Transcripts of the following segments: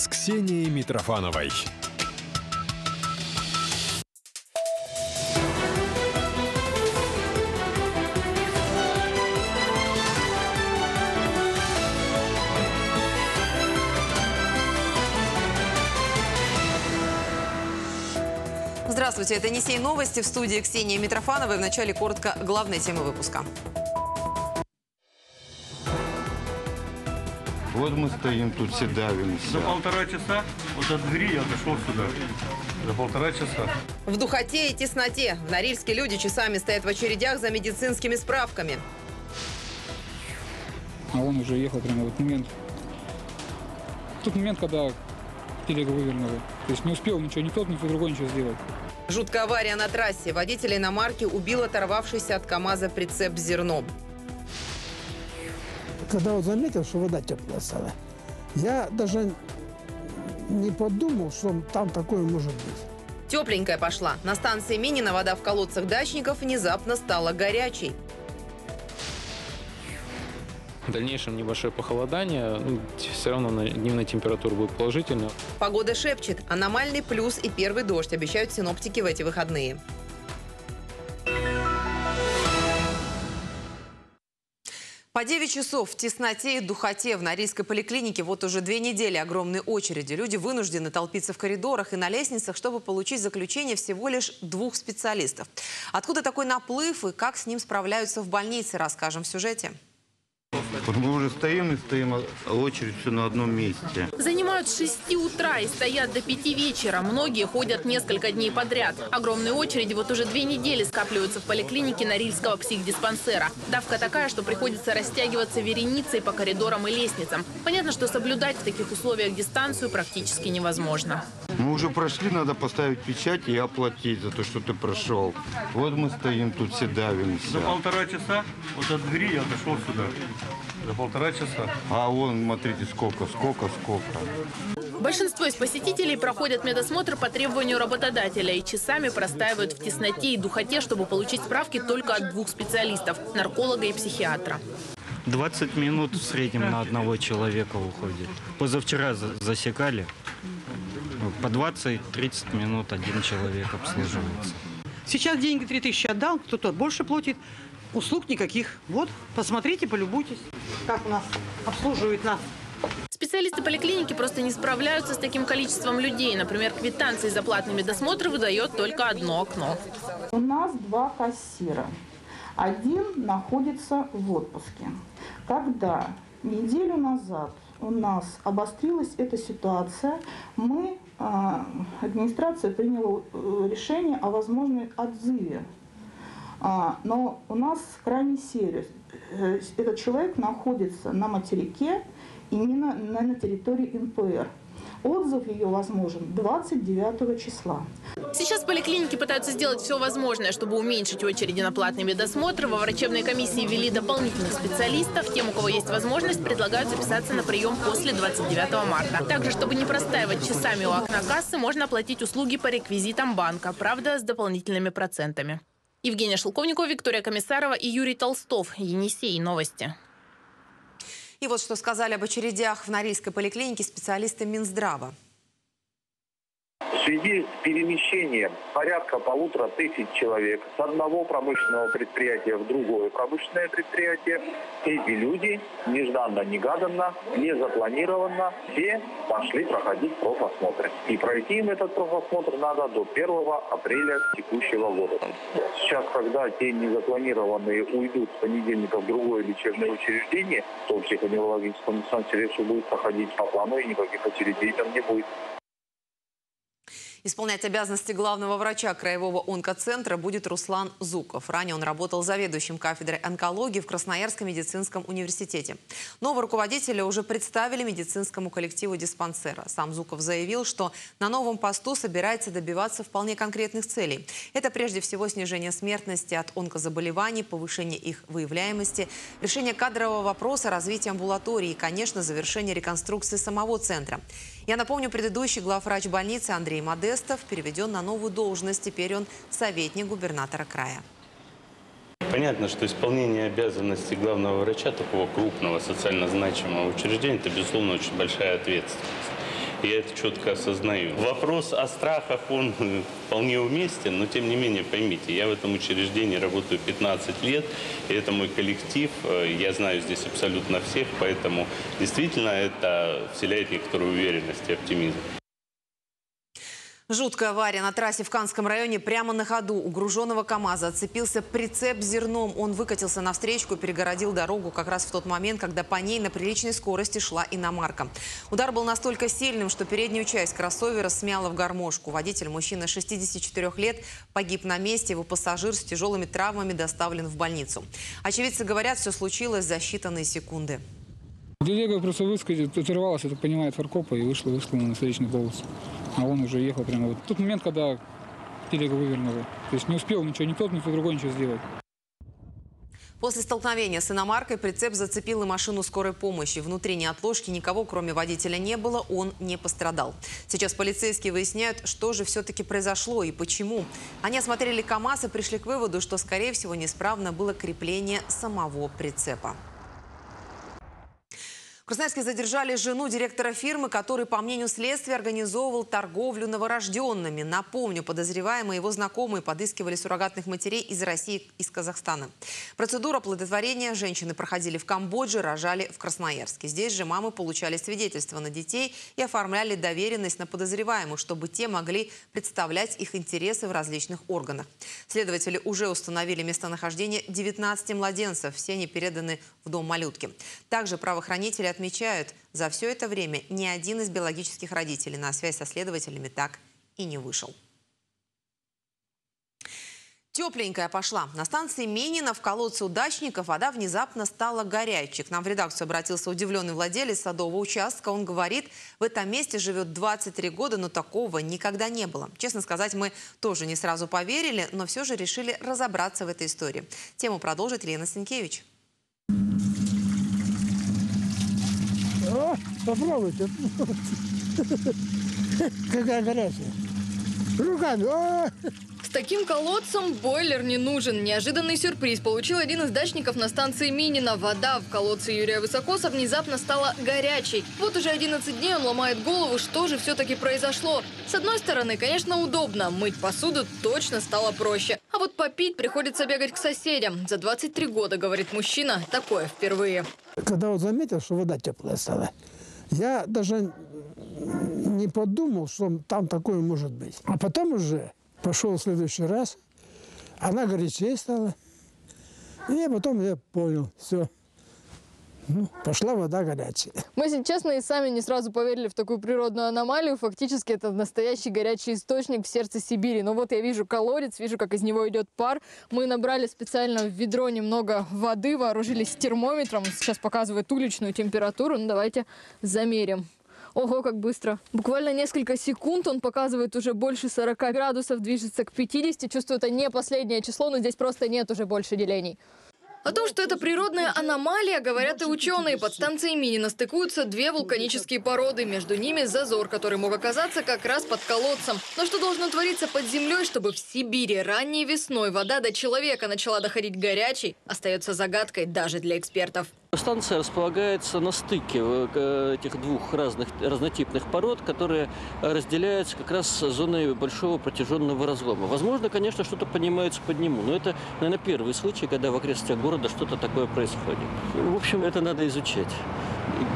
с Ксенией Митрофановой. Здравствуйте, это «Несей новости» в студии Ксения Митрофанова. И начале коротко главная тема выпуска. Вот мы стоим тут, все давимся. За полтора часа вот от двери я дошел сюда. За полтора часа. В духоте и тесноте в Норильске люди часами стоят в очередях за медицинскими справками. А он уже ехал прямо в этот момент. В тот момент, когда телегу вывернули. То есть не успел ничего, ни тот, ни другой ничего сделать. Жуткая авария на трассе. Водителя иномарки убил оторвавшийся от КАМАЗа прицеп с зерном. Когда вот заметил, что вода теплая стала, я даже не подумал, что там такое может быть. Тепленькая пошла. На станции Минина вода в колодцах дачников внезапно стала горячей. В дальнейшем небольшое похолодание, ну, все равно на- дневная температура будет положительная. Погода шепчет. Аномальный плюс и первый дождь обещают синоптики в эти выходные. По 9 часов в тесноте и духоте в Норильской поликлинике вот уже две недели огромные очереди. Люди вынуждены толпиться в коридорах и на лестницах, чтобы получить заключение всего лишь двух специалистов. Откуда такой наплыв и как с ним справляются в больнице, расскажем в сюжете. Мы уже стоим и стоим, а очередь все на одном месте. Занимают с 6 утра и стоят до 5 вечера. Многие ходят несколько дней подряд. Огромные очереди вот уже две недели скапливаются в поликлинике Норильского психдиспансера. Давка такая, что приходится растягиваться вереницей по коридорам и лестницам. Понятно, что соблюдать в таких условиях дистанцию практически невозможно. Мы уже прошли, надо поставить печать и оплатить за то, что ты прошел. Вот мы стоим тут, все давимся. За полтора часа вот от двери я дошел сюда. За полтора часа. А вон, смотрите, сколько, сколько, сколько. Большинство из посетителей проходят медосмотр по требованию работодателя и часами простаивают в тесноте и духоте, чтобы получить справки только от двух специалистов – нарколога и психиатра. 20 минут в среднем на одного человека уходит. Позавчера за- засекали. По 20-30 минут один человек обслуживается. Сейчас деньги 3000 отдал, кто-то больше платит. Услуг никаких. Вот, посмотрите, полюбуйтесь, как у нас обслуживают нас. Специалисты поликлиники просто не справляются с таким количеством людей. Например, квитанции за платный медосмотр выдает только одно окно. У нас два кассира. Один находится в отпуске. Когда неделю назад у нас обострилась эта ситуация, мы, администрация приняла э, решение о возможной отзыве. А, Но у нас крайне сервис. Э, Этот человек находится на материке, именно на территории НПР. Отзыв ее возможен 29 числа. Сейчас поликлиники пытаются сделать все возможное, чтобы уменьшить очереди на платный медосмотр. Во врачебной комиссии ввели дополнительных специалистов. Тем, у кого есть возможность, предлагают записаться на прием после 29 марта. Также, чтобы не простаивать часами у окна кассы, можно оплатить услуги по реквизитам банка, правда, с дополнительными процентами. Евгения Шелковникова, Виктория Комиссарова и Юрий Толстов. Енисей. Новости. И вот что сказали об очередях в Норильской поликлинике специалисты Минздрава. В связи с перемещением порядка полутора тысяч человек с одного промышленного предприятия в другое промышленное предприятие, эти люди нежданно-негаданно, незапланированно все пошли проходить профосмотры. И пройти им этот профосмотр надо до 1 апреля текущего года. Сейчас, когда те незапланированные уйдут с понедельника в другое лечебное учреждение, то в психоневрологическом диспансере будет проходить по плану и никаких очередей там не будет. Исполнять обязанности главного врача Краевого онкоцентра будет Руслан Зуков. Ранее он работал заведующим кафедрой онкологии в Красноярском медицинском университете. Нового руководителя уже представили медицинскому коллективу диспансера. Сам Зуков заявил, что на новом посту собирается добиваться вполне конкретных целей. Это прежде всего снижение смертности от онкозаболеваний, повышение их выявляемости, решение кадрового вопроса, развитие амбулатории и, конечно, завершение реконструкции самого центра. Я напомню, предыдущий главврач больницы Андрей Модестов переведен на новую должность. Теперь он советник губернатора края. Понятно, что исполнение обязанностей главного врача такого крупного, социально значимого учреждения – это, безусловно, очень большая ответственность. Я это четко осознаю. Вопрос о страхах, он вполне уместен, но тем не менее, поймите, я в этом учреждении работаю 15 лет, и это мой коллектив, э, я знаю здесь абсолютно всех, поэтому действительно это вселяет некоторую уверенность и оптимизм. Жуткая авария на трассе в Канском районе. Прямо на ходу у груженного КАМАЗа отцепился прицеп с зерном. Он выкатился на встречку, перегородил дорогу как раз в тот момент, когда по ней на приличной скорости шла иномарка. Удар был настолько сильным, что переднюю часть кроссовера смяло в гармошку. Водитель, мужчина 64 лет, погиб на месте. Его пассажир с тяжелыми травмами доставлен в больницу. Очевидцы говорят, все случилось за считанные секунды. Телега просто выскочила, оторвалась, понимаю, от фаркопа и вышла, вышла на встречную полосу. А он уже ехал прямо вот. Тот момент, когда телега вывернула. То есть не успел ничего, ни тот, ни кто другой ничего сделать. После столкновения с иномаркой прицеп зацепил и машину скорой помощи. Внутри неотложки никого, кроме водителя, не было, он не пострадал. Сейчас полицейские выясняют, что же все-таки произошло и почему. Они осмотрели КАМАЗ и пришли к выводу, что, скорее всего, неисправно было крепление самого прицепа. Красноярске задержали жену директора фирмы, который, по мнению следствия, организовывал торговлю новорожденными. Напомню, подозреваемые его знакомые подыскивали суррогатных матерей из России и из Казахстана. Процедуру оплодотворения женщины проходили в Камбодже, рожали в Красноярске. Здесь же мамы получали свидетельства на детей и оформляли доверенность на подозреваемых, чтобы те могли представлять их интересы в различных органах. Следователи уже установили местонахождение 19 младенцев. Все они переданы в дом малютки. Также правоохранители отмечают, за все это время ни один из биологических родителей на связь со следователями так и не вышел. Тепленькая пошла. На станции Минина в колодце удачников вода внезапно стала горячей. К нам в редакцию обратился удивленный владелец садового участка. Он говорит, в этом месте живет 23 года, но такого никогда не было. Честно сказать, мы тоже не сразу поверили, но все же решили разобраться в этой истории. Тему продолжит Лена Сенкевич. О, попробуйте. Какая горячая. Руками. О! Таким колодцем бойлер не нужен. Неожиданный сюрприз получил один из дачников на станции Минина. Вода в колодце Юрия Высокоса внезапно стала горячей. Вот уже 11 дней он ломает голову, что же все-таки произошло. С одной стороны, конечно, удобно. Мыть посуду точно стало проще. А вот попить приходится бегать к соседям. За 23 года, говорит мужчина, такое впервые. Когда вот заметил, что вода теплая стала, я даже не подумал, что там такое может быть. А потом уже пошел в следующий раз, она горячее стала. И потом я понял, все, ну, пошла вода горячая. Мы, если честно, и сами не сразу поверили в такую природную аномалию. Фактически это настоящий горячий источник в сердце Сибири. Но вот я вижу колодец, вижу, как из него идет пар. Мы набрали специально в ведро немного воды, вооружились термометром. Сейчас показывает уличную температуру. Ну, давайте замерим. Ого, как быстро. Буквально несколько секунд он показывает уже больше 40 градусов, движется к 50. Чувствую, это не последнее число, но здесь просто нет уже больше делений. О том, что это природная аномалия, говорят и ученые. Под станцией Минина стыкуются две вулканические породы. Между ними зазор, который мог оказаться как раз под колодцем. Но что должно твориться под землей, чтобы в Сибири ранней весной вода до человека начала доходить горячей, остается загадкой даже для экспертов. Станция располагается на стыке э, этих двух разных разнотипных пород, которые разделяются как раз зоной большого протяженного разлома. Возможно, конечно, что-то поднимается под нему, но это, наверное, первый случай, когда в окрестностях города что-то такое происходит. В общем, это надо изучать,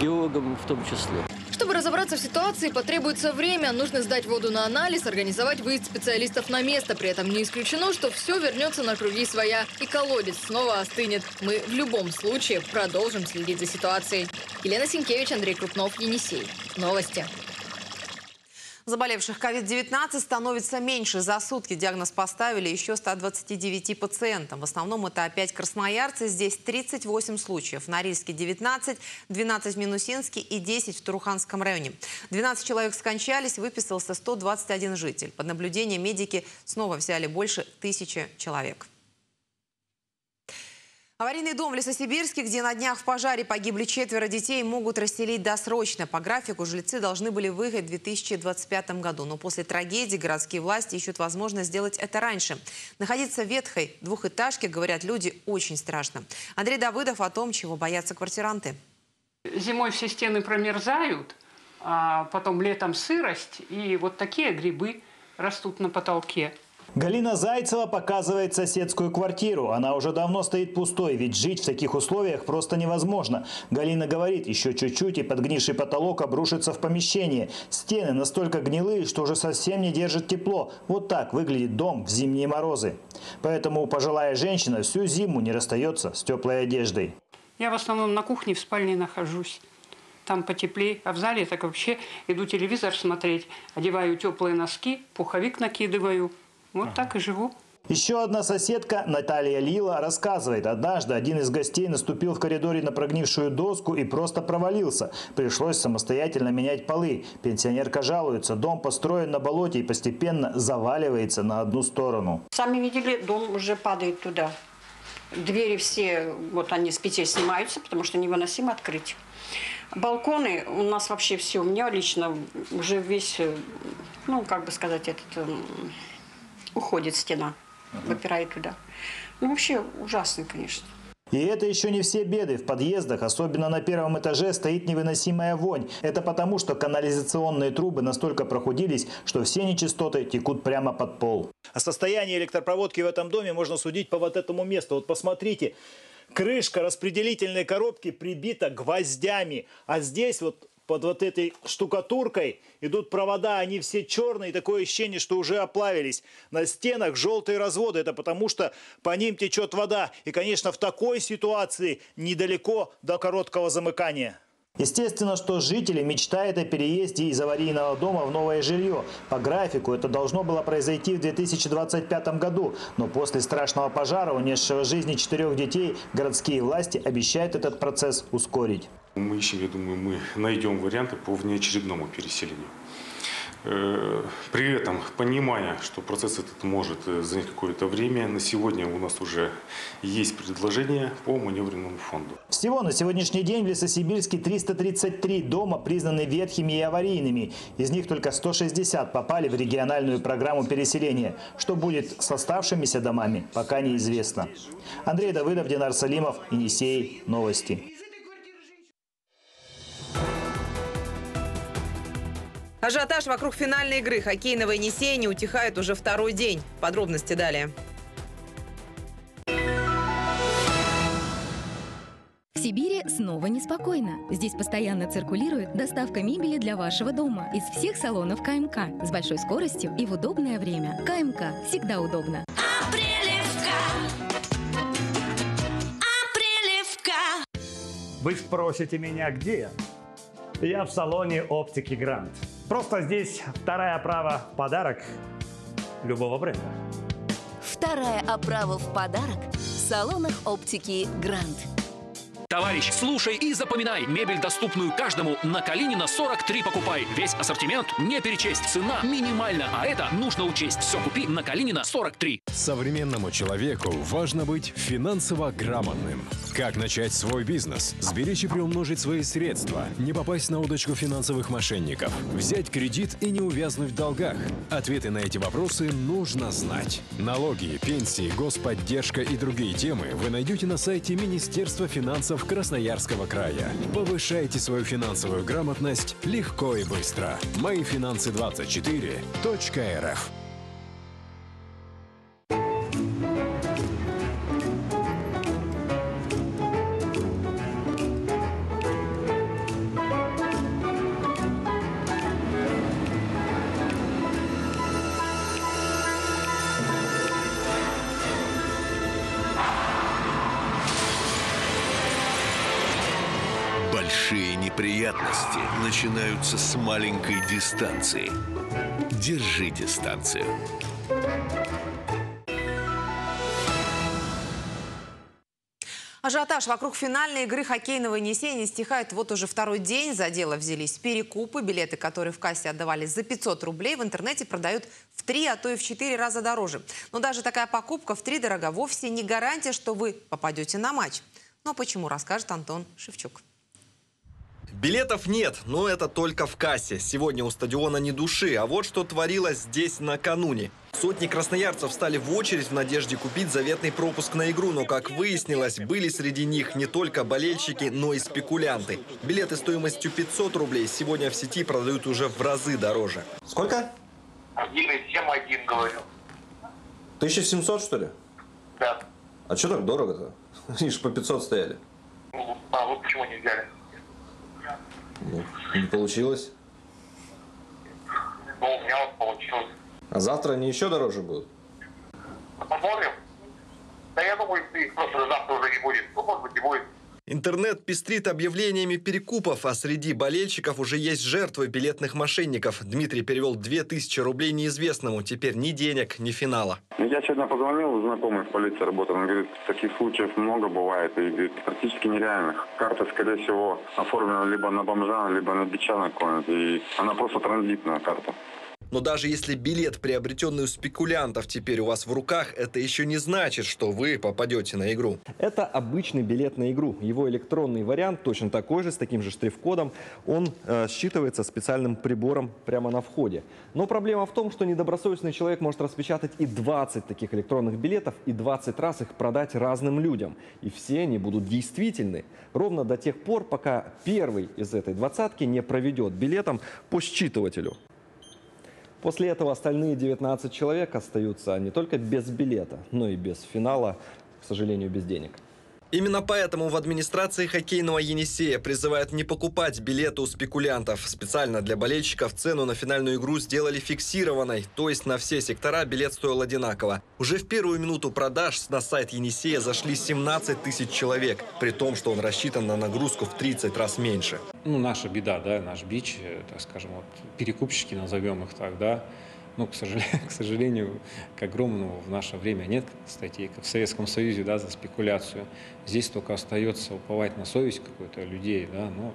геологам в том числе. Чтобы разобраться в ситуации, потребуется время. Нужно сдать воду на анализ, организовать выезд специалистов на место. При этом не исключено, что все вернется на круги своя. И колодец снова остынет. Мы в любом случае продолжим следить за ситуацией. Елена Синкевич, Андрей Крупнов, Енисей. Новости. Заболевших COVID-19 становится меньше. За сутки диагноз поставили еще 129 пациентам. В основном это опять красноярцы. Здесь 38 случаев. В Норильске 19, 12 в Минусинске и 10 в Туруханском районе. 12 человек скончались, выписался 121 житель. Под наблюдение медики снова взяли больше тысячи человек. Аварийный дом в Лесосибирске, где на днях в пожаре погибли четверо детей, могут расселить досрочно. По графику жильцы должны были выехать в 2025 году. Но после трагедии городские власти ищут возможность сделать это раньше. Находиться в ветхой двухэтажке, говорят люди, очень страшно. Андрей Давыдов о том, чего боятся квартиранты. Зимой все стены промерзают, а потом летом сырость, и вот такие грибы растут на потолке. Галина Зайцева показывает соседскую квартиру. Она уже давно стоит пустой, ведь жить в таких условиях просто невозможно. Галина говорит, еще чуть-чуть и подгнивший потолок обрушится в помещение. Стены настолько гнилые, что уже совсем не держит тепло. Вот так выглядит дом в зимние морозы. Поэтому пожилая женщина всю зиму не расстается с теплой одеждой. Я в основном на кухне в спальне нахожусь. Там потеплее, а в зале так вообще иду телевизор смотреть, одеваю теплые носки, пуховик накидываю – вот так и живу. Еще одна соседка, Наталья Лила, рассказывает, однажды один из гостей наступил в коридоре на прогнившую доску и просто провалился. Пришлось самостоятельно менять полы. Пенсионерка жалуется, дом построен на болоте и постепенно заваливается на одну сторону. Сами видели, дом уже падает туда. Двери все, вот они с петель снимаются, потому что невыносимо открыть. Балконы у нас вообще все, у меня лично уже весь, ну, как бы сказать, этот уходит стена, uh выпирает туда. Ну, вообще ужасно, конечно. И это еще не все беды. В подъездах, особенно на первом этаже, стоит невыносимая вонь. Это потому, что канализационные трубы настолько прохудились, что все нечистоты текут прямо под пол. О состоянии электропроводки в этом доме можно судить по вот этому месту. Вот посмотрите, крышка распределительной коробки прибита гвоздями. А здесь вот под вот этой штукатуркой идут провода, они все черные, такое ощущение, что уже оплавились. На стенах желтые разводы, это потому что по ним течет вода. И, конечно, в такой ситуации недалеко до короткого замыкания. Естественно, что жители мечтают о переезде из аварийного дома в новое жилье. По графику это должно было произойти в 2025 году, но после страшного пожара, унесшего жизни четырех детей, городские власти обещают этот процесс ускорить. Мы ищем, я думаю, мы найдем варианты по внеочередному переселению. Э, при этом, понимая, что процесс этот может э, занять какое-то время, на сегодня у нас уже есть предложение по маневренному фонду. Всего на сегодняшний день в Лесосибирске 333 дома признаны ветхими и аварийными. Из них только 160 попали в региональную программу переселения. Что будет с оставшимися домами, пока неизвестно. Андрей Давыдов, Динар Салимов, Енисей. Новости. Ажиотаж вокруг финальной игры хоккейного Енисея не утихает уже второй день. Подробности далее. В Сибири снова неспокойно. Здесь постоянно циркулирует доставка мебели для вашего дома из всех салонов КМК с большой скоростью и в удобное время. КМК всегда удобно. Вы спросите меня, где я? Я в салоне оптики Грант. Просто здесь вторая оправа подарок любого бренда. Вторая оправа в подарок в салонах оптики Грант. Товарищ, слушай и запоминай. Мебель, доступную каждому, на Калинина 43 покупай. Весь ассортимент не перечесть. Цена минимальна, а это нужно учесть. Все купи на Калинина 43. Современному человеку важно быть финансово грамотным. Как начать свой бизнес, сберечь и приумножить свои средства, не попасть на удочку финансовых мошенников, взять кредит и не увязнуть в долгах? Ответы на эти вопросы нужно знать. Налоги, пенсии, господдержка и другие темы вы найдете на сайте Министерства финансов Красноярского края. Повышайте свою финансовую грамотность легко и быстро. Мои финансы 24.рф начинаются с маленькой дистанции. Держи дистанцию. Ажиотаж вокруг финальной игры хоккейного Енисея стихает вот уже второй день. За дело взялись перекупы. Билеты, которые в кассе отдавались за 500 рублей, в интернете продают в три, а то и в четыре раза дороже. Но даже такая покупка в три дорога вовсе не гарантия, что вы попадете на матч. Но почему, расскажет Антон Шевчук. Билетов нет, но это только в кассе. Сегодня у стадиона не души. А вот что творилось здесь накануне. Сотни красноярцев встали в очередь в надежде купить заветный пропуск на игру, но, как выяснилось, были среди них не только болельщики, но и спекулянты. Билеты стоимостью 500 рублей сегодня в сети продают уже в разы дороже. Сколько? 1,7 говорю. 1700, что ли? Да. А что так дорого-то? Они же по 500 стояли. Ну, а вы почему не взяли? Ну, не получилось. Ну, у меня вот получилось. А завтра они еще дороже будут? Посмотрим. Да я думаю, их просто завтра уже не будет. Ну, может быть, и будет. Интернет пестрит объявлениями перекупов, а среди болельщиков уже есть жертвы билетных мошенников. Дмитрий перевел 2000 рублей неизвестному. Теперь ни денег, ни финала. Я сегодня позвонил, знакомый в полиции работал. Он говорит, таких случаев много бывает и говорит, практически нереальных. Карта, скорее всего, оформлена либо на бомжа, либо на бича на. И она просто транзитная карта. Но даже если билет, приобретенный у спекулянтов, теперь у вас в руках, это еще не значит, что вы попадете на игру. Это обычный билет на игру. Его электронный вариант точно такой же, с таким же штрих-кодом. Он э, считывается специальным прибором прямо на входе. Но проблема в том, что недобросовестный человек может распечатать и 20 таких электронных билетов, и 20 раз их продать разным людям. И все они будут действительны. Ровно до тех пор, пока первый из этой двадцатки не проведет билетом по считывателю. После этого остальные 19 человек остаются не только без билета, но и без финала, к сожалению, без денег. Именно поэтому в администрации хоккейного Енисея призывают не покупать билеты у спекулянтов. Специально для болельщиков цену на финальную игру сделали фиксированной, то есть на все сектора билет стоил одинаково. Уже в первую минуту продаж на сайт Енисея зашли 17 тысяч человек, при том, что он рассчитан на нагрузку в 30 раз меньше. Ну, наша беда, да, наш бич, э, так скажем, вот, перекупщики, назовем их так, да, ну, к сожалению, к сожалению, к огромному в наше время нет статей, как в Советском Союзе, да, за спекуляцию. Здесь только остается уповать на совесть какой-то людей, да, но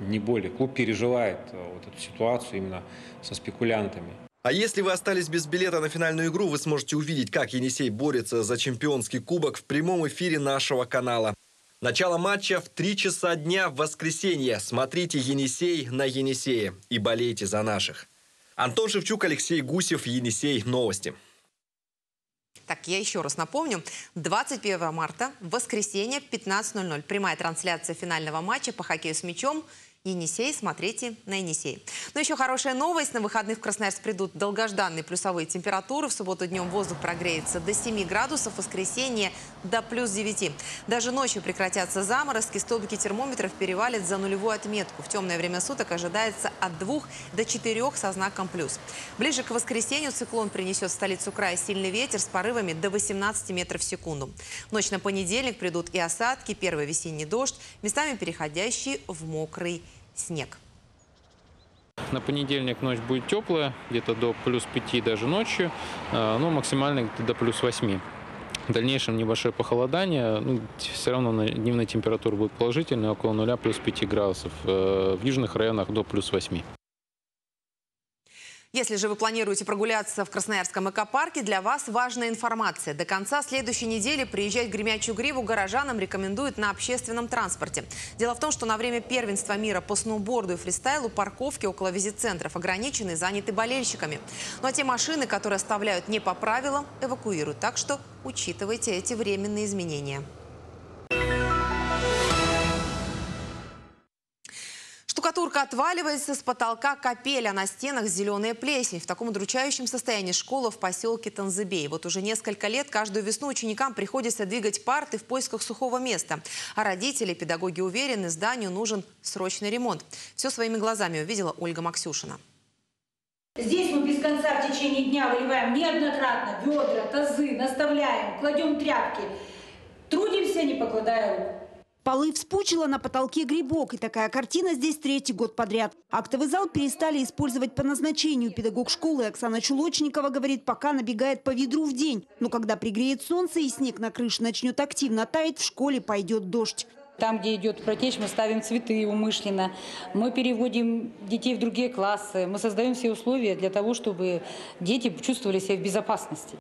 не более. Клуб переживает э, вот эту ситуацию именно со спекулянтами. А если вы остались без билета на финальную игру, вы сможете увидеть, как Енисей борется за чемпионский кубок в прямом эфире нашего канала. Начало матча в 3 часа дня в воскресенье. Смотрите «Енисей» на «Енисее» и болейте за наших. Антон Шевчук, Алексей Гусев, Енисей. Новости. Так, я еще раз напомню. 21 марта, воскресенье, 15.00. Прямая трансляция финального матча по хоккею с мячом – Енисей, смотрите на Енисей. Но еще хорошая новость. На выходных в Красноярск придут долгожданные плюсовые температуры. В субботу днем воздух прогреется до 7 градусов, в воскресенье до плюс 9. Даже ночью прекратятся заморозки. Столбики термометров перевалят за нулевую отметку. В темное время суток ожидается от 2 до 4 со знаком плюс. Ближе к воскресенью циклон принесет в столицу края сильный ветер с порывами до 18 метров в секунду. Ночь на понедельник придут и осадки, первый весенний дождь, местами переходящий в мокрый снег. На понедельник ночь будет теплая, где-то до плюс 5 даже ночью, э, но максимально где-то до плюс 8. В дальнейшем небольшое похолодание, ну, все равно дневная температура будет положительная, около 0 плюс 5 градусов. Э, в южных районах до плюс 8. Если же вы планируете прогуляться в Красноярском экопарке, для вас важная информация. До конца следующей недели приезжать в Гремячую Гриву горожанам рекомендуют на общественном транспорте. Дело в том, что на время первенства мира по сноуборду и фристайлу парковки около визит-центров ограничены и заняты болельщиками. Ну а те машины, которые оставляют не по правилам, эвакуируют. Так что учитывайте эти временные изменения. Штукатурка отваливается, с потолка капель, а на стенах зеленая плесень. В таком удручающем состоянии школа в поселке Танзыбей. Вот уже несколько лет каждую весну ученикам приходится двигать парты в поисках сухого места. А родители, педагоги уверены, зданию нужен срочный ремонт. Все своими глазами увидела Ольга Максюшина. Здесь мы без конца в течение дня выливаем неоднократно ведра, тазы, наставляем, кладем тряпки. Трудимся, не покладая рук. Полы вспучило, на потолке грибок. И такая картина здесь третий год подряд. Актовый зал перестали использовать по назначению. Педагог школы Оксана Чулочникова говорит, пока набегает по ведру в день. Но когда пригреет солнце и снег на крыше начнет активно таять, в школе пойдет дождь. Там, где идет протечь, мы ставим цветы умышленно. Мы переводим детей в другие классы. Мы создаем все условия для того, чтобы дети чувствовали себя в безопасности.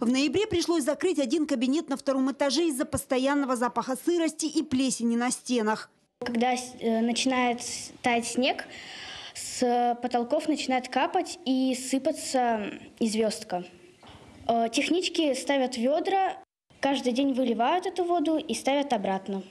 В ноябре пришлось закрыть один кабинет на втором этаже из-за постоянного запаха сырости и плесени на стенах. Когда э, начинает таять снег, с потолков начинает капать и сыпаться и звездка. Э, технички ставят ведра, каждый день выливают эту воду и ставят обратно.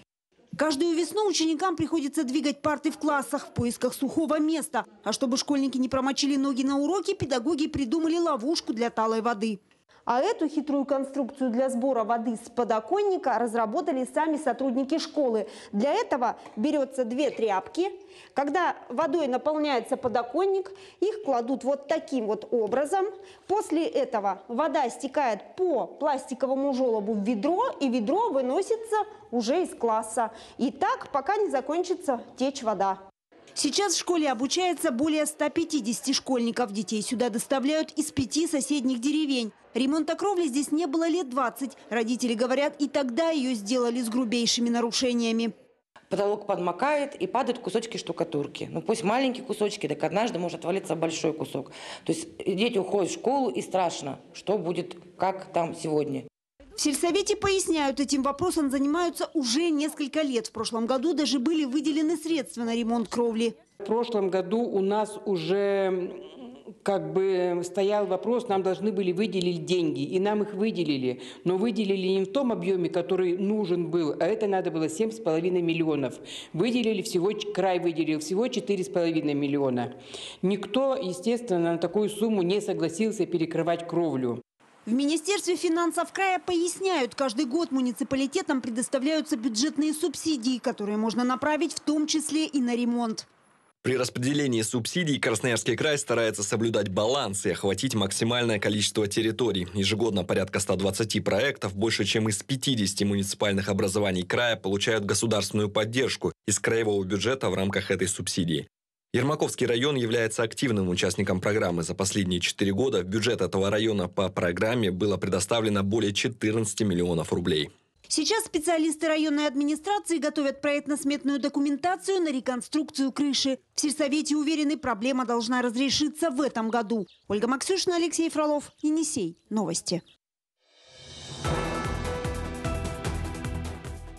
Каждую весну ученикам приходится двигать парты в классах в поисках сухого места. А чтобы школьники не промочили ноги на уроке, педагоги придумали ловушку для талой воды. А эту хитрую конструкцию для сбора воды с подоконника разработали сами сотрудники школы. Для этого берется две тряпки. Когда водой наполняется подоконник, их кладут вот таким вот образом. После этого вода стекает по пластиковому желобу в ведро, и ведро выносится уже из класса. И так, пока не закончится течь вода. Сейчас в школе обучается более 150 школьников. Детей сюда доставляют из пяти соседних деревень. Ремонта кровли здесь не было лет 20. Родители говорят, и тогда ее сделали с грубейшими нарушениями. Потолок подмокает и падают кусочки штукатурки. Ну пусть маленькие кусочки, так однажды может отвалиться большой кусок. То есть дети уходят в школу и страшно, что будет, как там сегодня. В сельсовете поясняют, этим вопросом занимаются уже несколько лет. В прошлом году даже были выделены средства на ремонт кровли. В прошлом году у нас уже как бы стоял вопрос, нам должны были выделить деньги, и нам их выделили. Но выделили не в том объеме, который нужен был, а это надо было 7,5 миллионов. Выделили всего, край выделил всего 4,5 миллиона. Никто, естественно, на такую сумму не согласился перекрывать кровлю. В Министерстве финансов края поясняют, каждый год муниципалитетам предоставляются бюджетные субсидии, которые можно направить в том числе и на ремонт. При распределении субсидий Красноярский край старается соблюдать баланс и охватить максимальное количество территорий. Ежегодно порядка 120 проектов, больше чем из 50 муниципальных образований края получают государственную поддержку из краевого бюджета в рамках этой субсидии. Ермаковский район является активным участником программы. За последние четыре года в бюджет этого района по программе было предоставлено более 14 миллионов рублей. Сейчас специалисты районной администрации готовят проектно-сметную документацию на реконструкцию крыши. В сельсовете уверены, проблема должна разрешиться в этом году. Ольга Максюшина, Алексей Фролов, Енисей. Новости.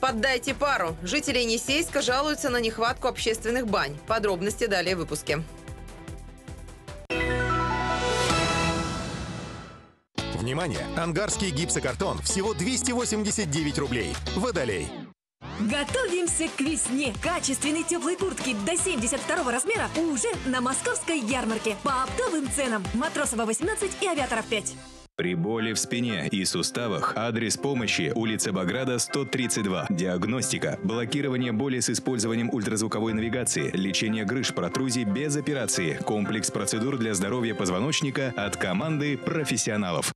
Поддайте пару. Жители Енисейска жалуются на нехватку общественных бань. Подробности далее в выпуске. Внимание! Ангарский гипсокартон всего 289 рублей. Водолей. Готовимся к весне! Качественные теплые куртки до 72 размера уже на московской ярмарке. По оптовым ценам. Матросова 18 и Авиаторов 5. При боли в спине и суставах адрес помощи улица Баграда 132. Диагностика, блокирование боли с использованием ультразвуковой навигации, лечение грыж, протрузий без операции, комплекс процедур для здоровья позвоночника от команды профессионалов.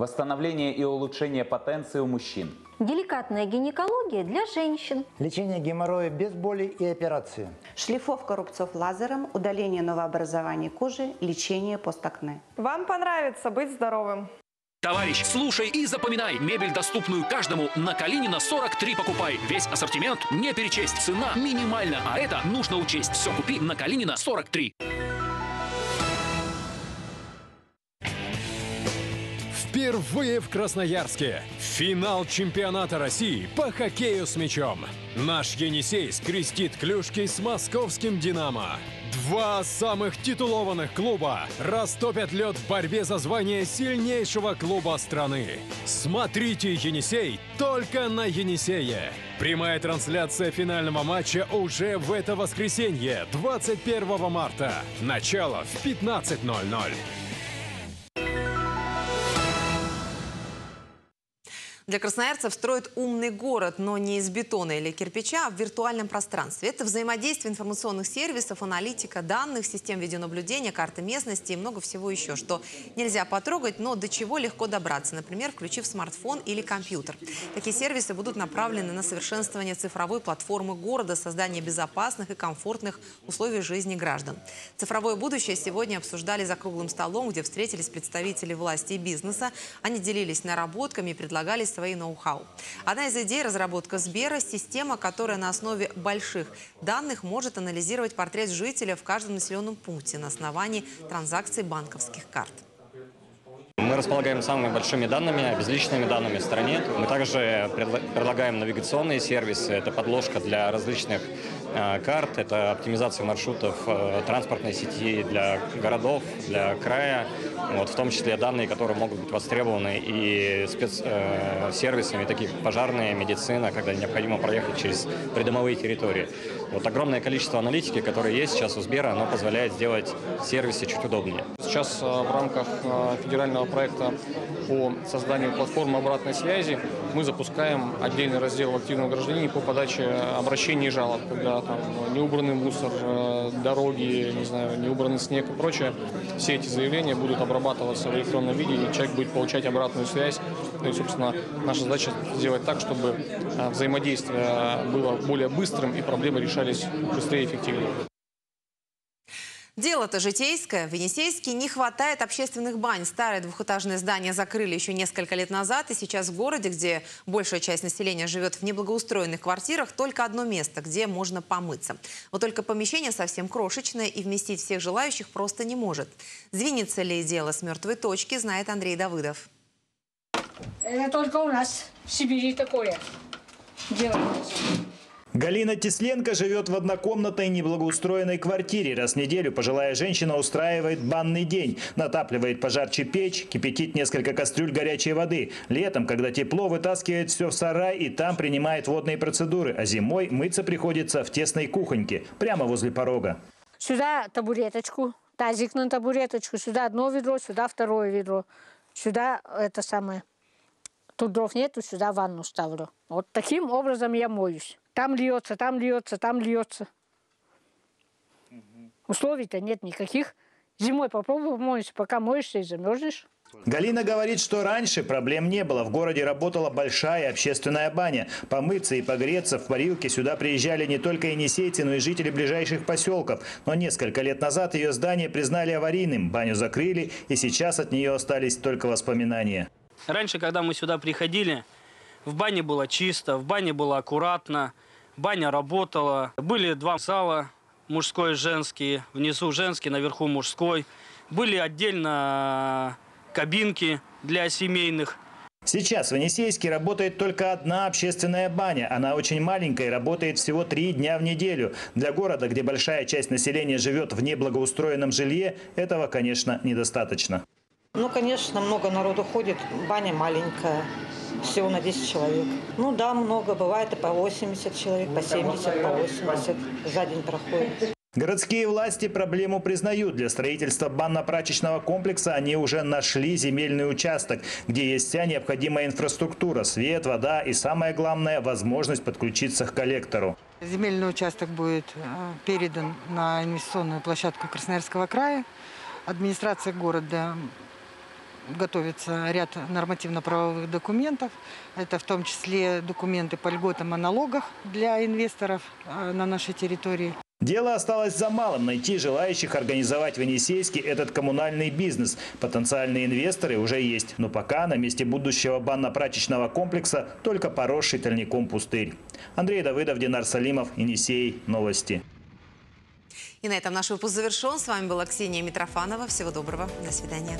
Восстановление и улучшение потенции у мужчин. Деликатная гинекология для женщин. Лечение геморроя без боли и операции. Шлифовка рубцов лазером, удаление новообразований кожи, лечение постакне. Вам понравится быть здоровым. Товарищ, слушай и запоминай. Мебель, доступную каждому. На Калинина 43 покупай. Весь ассортимент не перечесть. Цена минимальна. А это нужно учесть. Все купи на Калинина 43. Впервые в Красноярске. Финал чемпионата России по хоккею с мячом. Наш Енисей скрестит клюшки с московским «Динамо». Два самых титулованных клуба растопят лед в борьбе за звание сильнейшего клуба страны. Смотрите «Енисей» только на «Енисее». Прямая трансляция финального матча уже в это воскресенье, 21 марта. Начало в 15.00. Для красноярцев строят умный город, но не из бетона или кирпича, а в виртуальном пространстве. Это взаимодействие информационных сервисов, аналитика данных, систем видеонаблюдения, карты местности и много всего еще, что нельзя потрогать, но до чего легко добраться, например, включив смартфон или компьютер. Такие сервисы будут направлены на совершенствование цифровой платформы города, создание безопасных и комфортных условий жизни граждан. Цифровое будущее сегодня обсуждали за круглым столом, где встретились представители власти и бизнеса. Они делились наработками и предлагали свои ноу-хау. Одна из идей – разработка Сбера – система, которая на основе больших данных может анализировать портрет жителя в каждом населенном пункте на основании транзакций банковских карт. Мы располагаем самыми большими данными, безличными данными в стране. Мы также предлагаем навигационные сервисы. Это подложка для различных карт, это оптимизация маршрутов э, транспортной сети для городов, для края. Вот, в том числе данные, которые могут быть востребованы и спецсервисами, э, такие пожарные, медицина, когда необходимо проехать через придомовые территории. Вот огромное количество аналитики, которое есть сейчас у Сбера, оно позволяет сделать сервисы чуть удобнее. Сейчас э, в рамках э, федерального проекта по созданию платформы обратной связи мы запускаем отдельный раздел в активном гражданине по подаче обращений и жалоб, когда там неубранный мусор, э, дороги, не знаю, неубранный снег и прочее. Все эти заявления будут обрабатываться в электронном виде, и человек будет получать обратную связь. Ну и, собственно, наша задача сделать так, чтобы взаимодействие было более быстрым и проблемы решались быстрее и эффективнее. Дело-то житейское. В Енисейске не хватает общественных бань. Старое двухэтажное здание закрыли еще несколько лет назад. И сейчас в городе, где большая часть населения живет в неблагоустроенных квартирах, только одно место, где можно помыться. Вот только помещение совсем крошечное и вместить всех желающих просто не может. Звинится ли дело с мертвой точки, знает Андрей Давыдов. Это только у нас в Сибири такое делается. Галина Тесленко живет в однокомнатной неблагоустроенной квартире. Раз в неделю пожилая женщина устраивает банный день. Натапливает пожарче печь, кипятит несколько кастрюль горячей воды. Летом, когда тепло, вытаскивает все в сарай и там принимает водные процедуры. А зимой мыться приходится в тесной кухоньке, прямо возле порога. Сюда табуреточку, тазик на табуреточку, сюда одно ведро, сюда второе ведро. Сюда это самое. Тут дров нету, сюда ванну ставлю. Вот таким образом я моюсь. Там льется, там льется, там льется. Условий-то нет никаких. Зимой попробуй моешься, пока моешься и замерзнешь. Галина говорит, что раньше проблем не было. В городе работала большая общественная баня. Помыться и погреться в парилке сюда приезжали не только енисейцы, но и жители ближайших поселков. Но несколько лет назад ее здание признали аварийным. Баню закрыли, и сейчас от нее остались только воспоминания. Раньше, когда мы сюда приходили, в бане было чисто, в бане было аккуратно, баня работала. Были два зала, мужской и женский, внизу женский, наверху мужской. Были отдельно кабинки для семейных. Сейчас в Енисейске работает только одна общественная баня. Она очень маленькая и работает всего три дня в неделю. Для города, где большая часть населения живет в неблагоустроенном жилье, этого, конечно, недостаточно. Ну, конечно, много народу ходит, баня маленькая всего на 10 человек. Ну да, много, бывает и по 80 человек, по 70, по 80 за день проходит. Городские власти проблему признают. Для строительства банно-прачечного комплекса они уже нашли земельный участок, где есть вся необходимая инфраструктура, свет, вода и, самое главное, возможность подключиться к коллектору. Земельный участок будет э, передан на инвестиционную площадку Красноярского края. Администрация города готовится ряд нормативно-правовых документов. Это в том числе документы по льготам и налогах для инвесторов э, на нашей территории. Дело осталось за малым – найти желающих организовать в Енисейске этот коммунальный бизнес. Потенциальные инвесторы уже есть, но пока на месте будущего банно-прачечного комплекса только поросший тальником пустырь. Андрей Давыдов, Динар Салимов, Енисей. Новости. И на этом наш выпуск завершен. С вами была Ксения Митрофанова. Всего доброго. До свидания.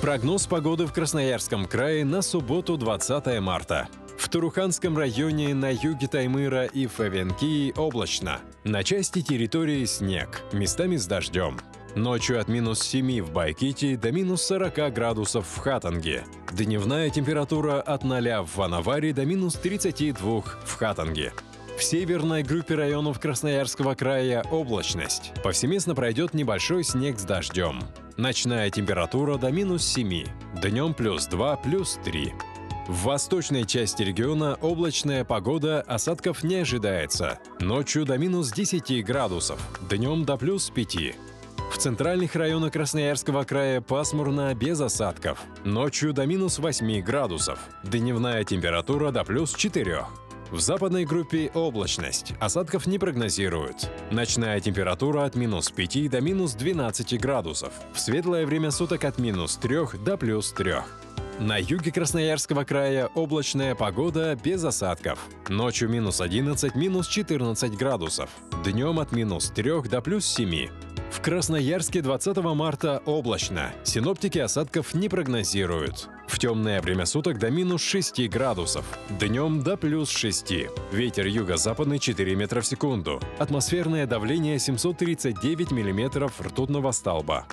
Прогноз погоды в Красноярском крае на субботу 20 марта. В Туруханском районе на юге Таймыра и Фавенкии облачно. На части территории снег, местами с дождем. Ночью от минус 7 в Байките до минус 40 градусов в Хатанге. Дневная температура от 0 в Ванаваре до минус 32 в Хатанге. В северной группе районов Красноярского края облачность. Повсеместно пройдет небольшой снег с дождем. Ночная температура до минус 7, днем плюс 2, плюс 3. В восточной части региона облачная погода, осадков не ожидается. Ночью до минус 10 градусов, днем до плюс 5. В центральных районах Красноярского края пасмурно, без осадков. Ночью до минус 8 градусов. Дневная температура до плюс 4. В западной группе облачность. Осадков не прогнозируют. Ночная температура от минус 5 до минус 12 градусов. В светлое время суток от минус 3 до плюс 3. На юге Красноярского края облачная погода без осадков. Ночью минус 11, минус 14 градусов. Днем от минус 3 до плюс 7. В Красноярске 20 марта облачно. Синоптики осадков не прогнозируют. В темное время суток до минус 6 градусов. Днем до плюс 6. Ветер юго-западный 4 метра в секунду. Атмосферное давление 739 миллиметров ртутного столба.